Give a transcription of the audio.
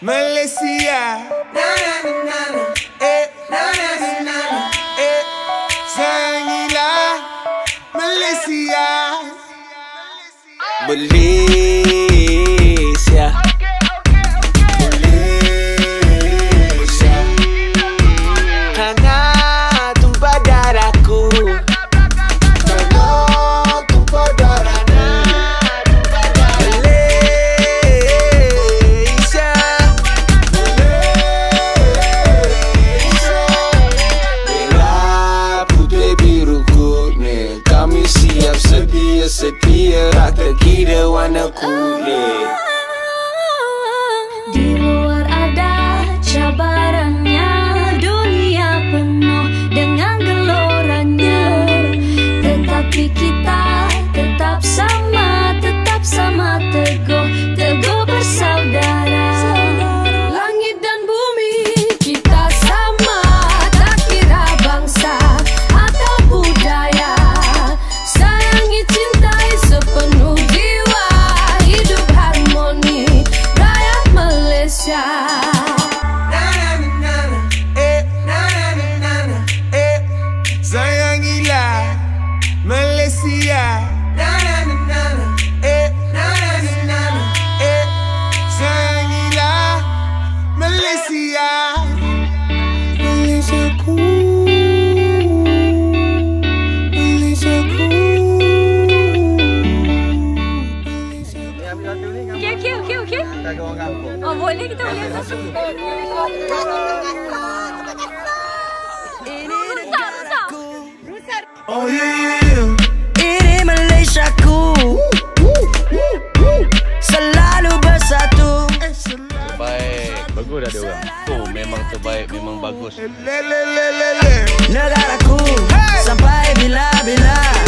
Malaysia. Na na na na na. Eh, na na na na na. Eh, Malaysia. Malaysia feel like the key to wanna cool. jaga orang kampung. Oh, boleh kita boleh atas sumpah. Ini Rusak. Oh, yeah. Ini Malaysia ku. Selalu bersatu. Baik. Bagus dah dia orang. Oh, memang terbaik. Memang bagus. Negaraku. Sampai bila-bila.